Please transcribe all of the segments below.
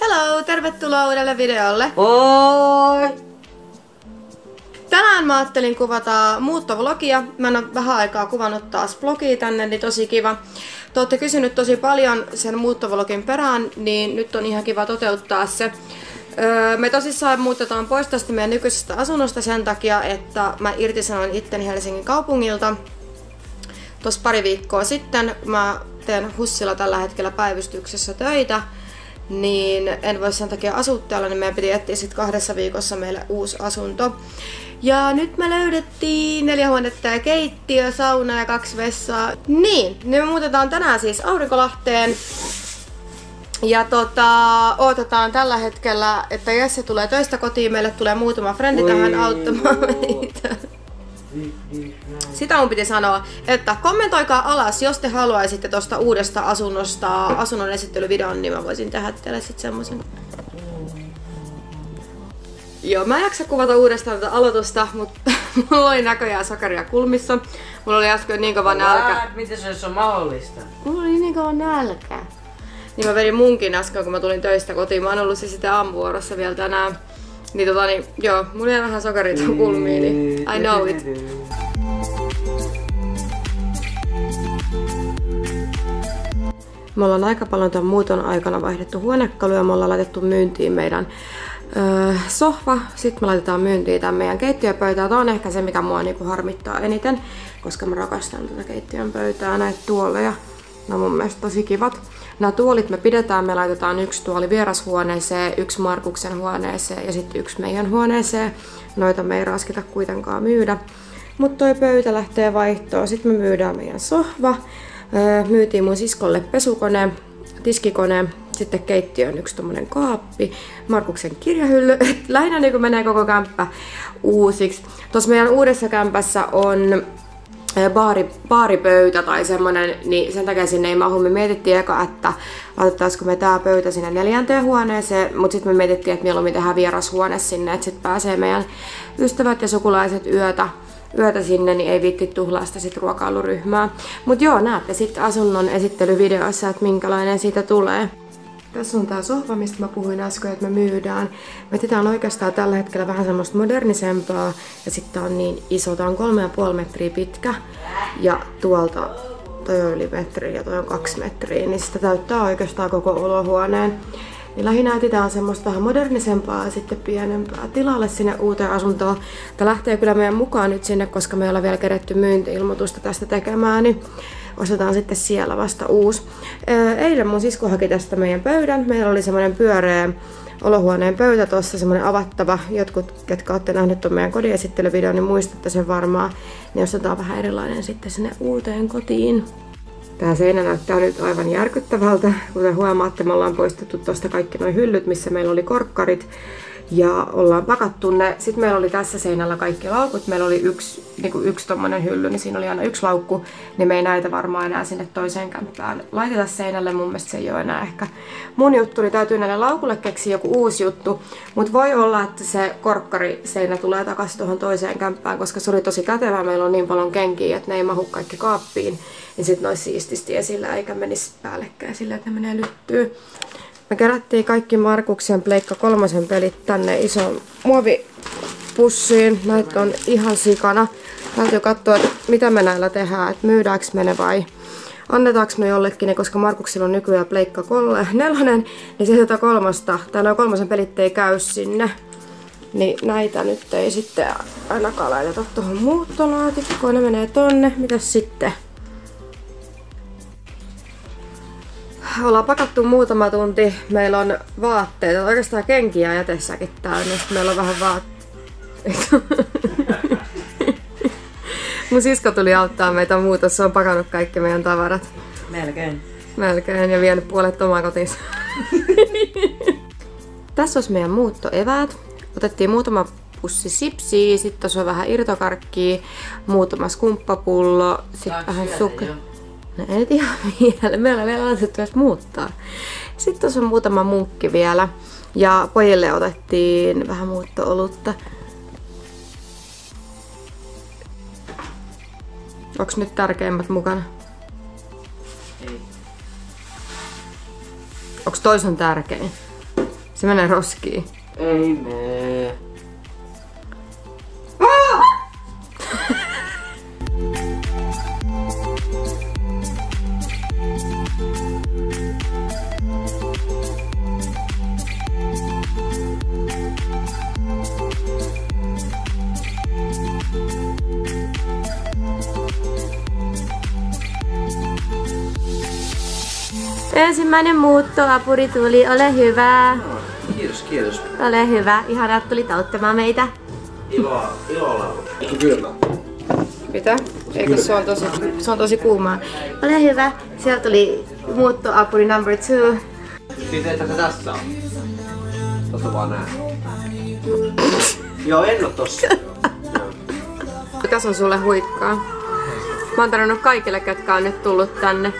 Hello, tervetuloa uudelle videolle. Oi! Tänään mä ajattelin kuvata muuttovlogia. Mä en ole vähän aikaa kuvannut taas blogia tänne, niin tosi kiva. Te olette kysynyt tosi paljon sen muuttovlogin perään, niin nyt on ihan kiva toteuttaa se. Öö, me tosissaan muutetaan pois tästä meidän nykyisestä asunnosta sen takia, että mä irtisanoin itteni Helsingin kaupungilta. Tuossa pari viikkoa sitten mä teen Hussilla tällä hetkellä päivystyksessä töitä niin en voi sen takia asua täällä, niin meidän piti etsiä sitten kahdessa viikossa meille uusi asunto. Ja nyt me löydettiin neljä huonetta ja keittiö, sauna ja kaksi vessaa. Niin, niin me muutetaan tänään siis Aurinkolahteen. Ja tota, odotetaan tällä hetkellä, että Jesse tulee töistä kotiin, meille tulee muutama frendi tähän auttamaan meitä. Sitä mun piti sanoa, että kommentoikaa alas, jos te haluaisitte tuosta uudesta asunnosta asunnon esittelyvideon, niin mä voisin tehdä teille sitten semmoisen. Joo, mä en jaksa kuvata uudestaan tätä aloitusta, mutta mulla oli näköjään sokeria kulmissa. Mulla oli äsken niin kova nälkä. Miten se olisi mahdollista? Mulla oli niin kova nälkä. Niin mä vedin munkin äsken, kun mä tulin töistä kotiin. Mä oon ollut se sitten aamuvuorossa vielä tänään. Niin tota niin, joo, mulla jäi vähän sokerit kulmiin, niin I know it. Me ollaan aika paljon tämän muuton aikana vaihdettu huonekaluja. Me ollaan laitettu myyntiin meidän sohva. Sitten me laitetaan myyntiin tämän meidän keittiöpöytää. Tämä on ehkä se, mikä mua niinku harmittaa eniten, koska mä rakastan tätä keittiön pöytää, näitä tuoleja. Ne on mun mielestä tosi kivat. Nämä tuolit me pidetään, me laitetaan yksi tuoli vierashuoneeseen, yksi Markuksen huoneeseen ja sitten yksi meidän huoneeseen. Noita me ei raskita kuitenkaan myydä. Mutta toi pöytä lähtee vaihtoon. Sitten me myydään meidän sohva. Myytiin mun siskolle pesukone, tiskikone, sitten keittiöön yksi tommonen kaappi, Markuksen kirjahylly. Lähinnä niin menee koko kämppä uusiksi. Tuossa meidän uudessa kämpässä on baari, baaripöytä tai semmonen, niin sen takia sinne ei mahu. Me mietittiin eka, että laitettaisiko me tää pöytä sinne neljänteen huoneeseen, mutta sitten me mietittiin, että mieluummin tehdään vierashuone sinne, että sitten pääsee meidän ystävät ja sukulaiset yötä, yötä sinne, niin ei viitti tuhlaa sitä sit ruokailuryhmää. Mutta joo, näette sitten asunnon esittelyvideossa, että minkälainen siitä tulee. Tässä on tää sohva, mistä mä puhuin äsken, että me myydään. Me on oikeastaan tällä hetkellä vähän semmoista modernisempaa. Ja sitten on niin iso, tää on kolme ja puoli metriä pitkä. Ja tuolta toi on yli metri ja toi on kaksi metriä, niin sitä täyttää oikeastaan koko olohuoneen. Niin lähinnä etsitään semmoista vähän modernisempaa ja sitten pienempää tilalle sinne uuteen asuntoon. Tämä lähtee kyllä meidän mukaan nyt sinne, koska me ei vielä keretty myynti-ilmoitusta tästä tekemään, niin ostetaan sitten siellä vasta uusi. Eilen mun sisko haki tästä meidän pöydän. Meillä oli semmoinen pyöreä olohuoneen pöytä tuossa, semmoinen avattava. Jotkut, ketkä olette nähneet tuon meidän kodin esittelyvideon, niin muistatte sen varmaan. Niin ostetaan vähän erilainen sitten sinne uuteen kotiin. Tää seinä näyttää nyt aivan järkyttävältä. Kuten huomaatte, me ollaan poistettu tuosta kaikki nuo hyllyt, missä meillä oli korkkarit. Ja ollaan pakattu ne. Sitten meillä oli tässä seinällä kaikki laukut. Meillä oli yksi, niin kuin yksi tommonen hylly, niin siinä oli aina yksi laukku. Niin me ei näitä varmaan enää sinne toiseen kämppään laiteta seinälle. Mun mielestä se ei ole enää ehkä mun juttu, niin täytyy näille laukulle keksiä joku uusi juttu. Mutta voi olla, että se korkkariseinä tulee takaisin tuohon toiseen kämppään, koska se oli tosi kätevä. Meillä on niin paljon kenkiä, että ne ei mahu kaikki kaappiin. Niin sit ne olisi siististi esillä eikä menisi päällekkäin silleen, että ne menee lyttyy. Me kerättiin kaikki Markuksen Pleikka kolmosen pelit tänne isoon muovipussiin. Näitä on ihan sikana. Täytyy katsoa, että mitä me näillä tehdään, että myydäänkö me ne vai annetaanko me jollekin koska Markuksilla on nykyään Pleikka nelonen, niin se tätä kolmosta, tai noin kolmosen pelit ei käy sinne. Niin näitä nyt ei sitten ainakaan laiteta tuohon muuttolaatikkoon, ne menee tonne. Mitäs sitten? Ollaan pakattu muutama tunti. Meillä on vaatteita, oikeastaan kenkiä jätessäkin täynnä. Sitten meillä on vähän vaatteita. Mun sisko tuli auttaa meitä muutossa, on pakannut kaikki meidän tavarat. Melkein. Melkein ja vienyt puolet omaa kotinsa. Tässä olisi meidän muuttoeväät. Otettiin muutama pussi sipsiä, sitten tuossa on vähän irtokarkkia, muutama skumppapullo, sitten vähän sukri. No ei nyt ihan vielä. Me ollaan vielä asettu edes muuttaa. Sitten tuossa on muutama munkki vielä. Ja pojille otettiin vähän muuttoolutta. Onks nyt tärkeimmät mukana? Ei. Onks Tois on tärkein. Se menee roskiin. Ei mee. Ensimmäinen muuttoapuri tuli, ole hyvä. Kiitos, kiitos. Ole hyvä. Ihana, että tulit auttamaan meitä. Iloa, ilolla. Kyllä. Mitä? Eikö se on tosi, se on tosi kuumaa. Ole hyvä. Sieltä tuli muuttoapuri number two. Siis että se tässä on. Totta vaan näin. Joo, en oo tossa. Tässä on sulle huikkaa. Mä oon tarjonnut kaikille, ketkä on nyt tullut tänne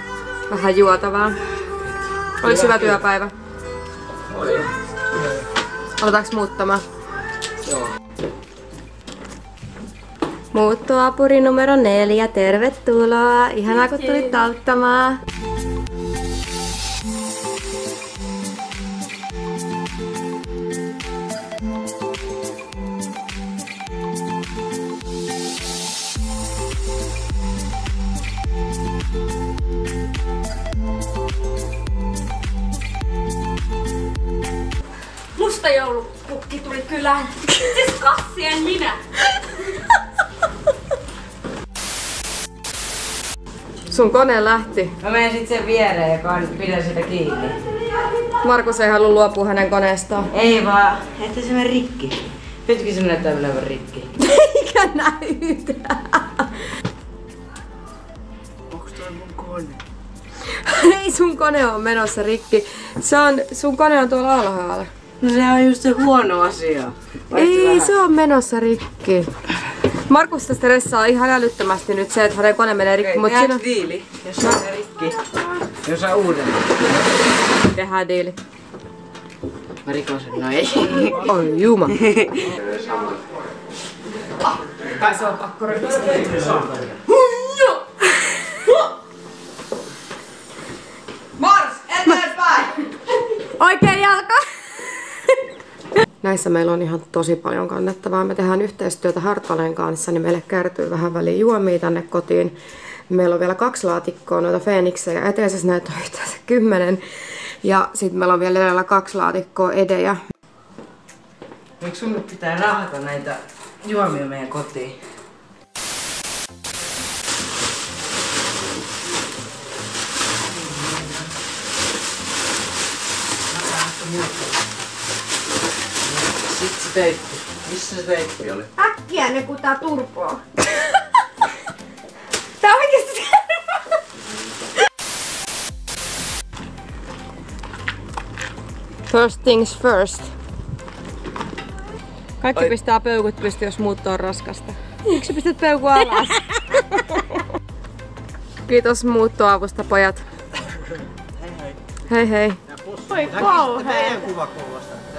vähän juotavaa. Olis hyvä työpäivä. Oli. Aletaanko muuttamaan? Joo. Muuttoapuri numero neljä, tervetuloa. Ihanaa kun tulit auttamaan. Musta joulupukki tuli kylään. Siis kassi en minä. Sun kone lähti. Mä menen sit sen viereen ja kan- pidän sitä kiinni. Markus ei halua luopua hänen koneestaan. Ei vaan, että se mene rikki. Nytkin se näyttää menevän rikki. Eikä näytä. Onks toi mun kone? Ei sun kone on menossa rikki. Se on, sun kone on tuolla alhaalla. No se on just se huono asia. Ei, se on menossa rikki. Markusta stressaa ihan älyttömästi nyt se, että hänen kone menee rikki, mutta siinä diili, jos se on rikki. Jos on uuden. tehdään diili. Mä rikon sen, no ei. Oi juma. Kai se on pakko Mars, Näissä meillä on ihan tosi paljon kannettavaa. Me tehdään yhteistyötä Hartwaleen kanssa, niin meille kertyy vähän väliin juomia tänne kotiin. Meillä on vielä kaksi laatikkoa noita Feeniksejä. Eteisessä näitä on yhteensä kymmenen. Ja sitten meillä on vielä edellä kaksi laatikkoa edejä. Miksi sun nyt pitää rahata näitä juomia meidän kotiin? Sitten se teippi. Missä se teippi oli? Äkkiä ne kutaa turpoa. Tää on oikeesti First things first. Kaikki Oi. pistää peukut pystyyn, jos muutto on raskasta. Miksi pistät peukua alas? Kiitos muuttoavusta, pojat. Hei hei. Oi kauhea.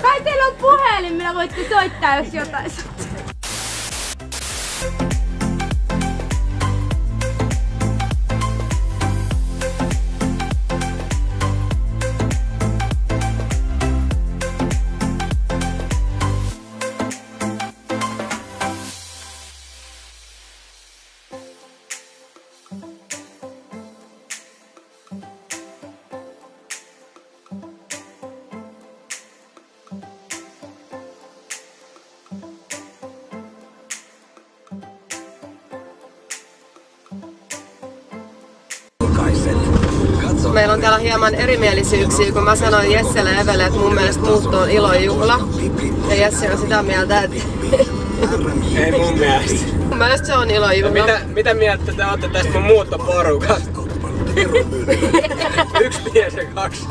Kai teillä on puhelin, millä voitte soittaa, jos jotain sattuu. Meillä on täällä hieman erimielisyyksiä, kun mä sanoin Jesselle ja Evelle, että mun mielestä muutto on ilon juhla. Ja Jesse on sitä mieltä, että Ei mun mielestä. mun mielestä se on ilon juhla. Mitä, mitä mieltä te olette tästä mun muuttoporukasta? Yksi mies ja kaksi,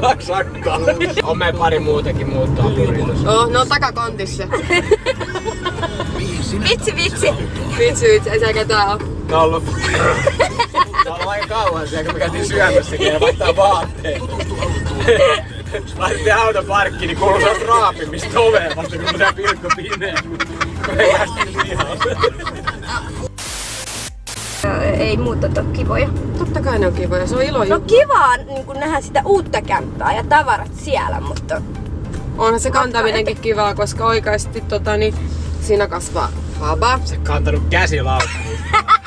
kaksi sakkaa. On meillä pari muutakin muuttoa puritus. Oh, ne on takakontissa. Vitsi, vitsi. Vitsi, vitsi, ei se ketään oo. Ne aika kauan siellä, kun me käytiin syömässäkin ja vaihtaa vaatteet. Laitettiin auton parkkiin, niin kuuluu sellaista raapimista oveen vasta, kun tää pilkko pimeä. Kun lihaan. Ei muuta ole kivoja. Totta kai ne on kivoja, se on ilo No kivaa niin kun nähdä sitä uutta kämppää ja tavarat siellä, mutta Onhan se kantaminenkin kivaa, koska oikeasti tota, niin, siinä kasvaa haba. Se kantanut käsilautaa.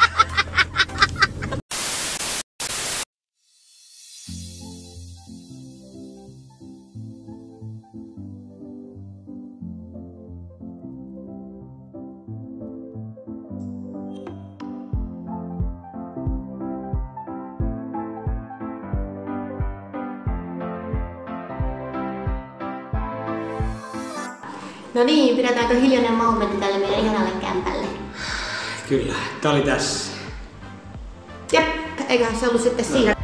No niin, pidetäänkö hiljainen momentti tälle meidän ihanalle kämpälle? Kyllä, tää oli tässä. Jep, eiköhän se ollut sitten siinä.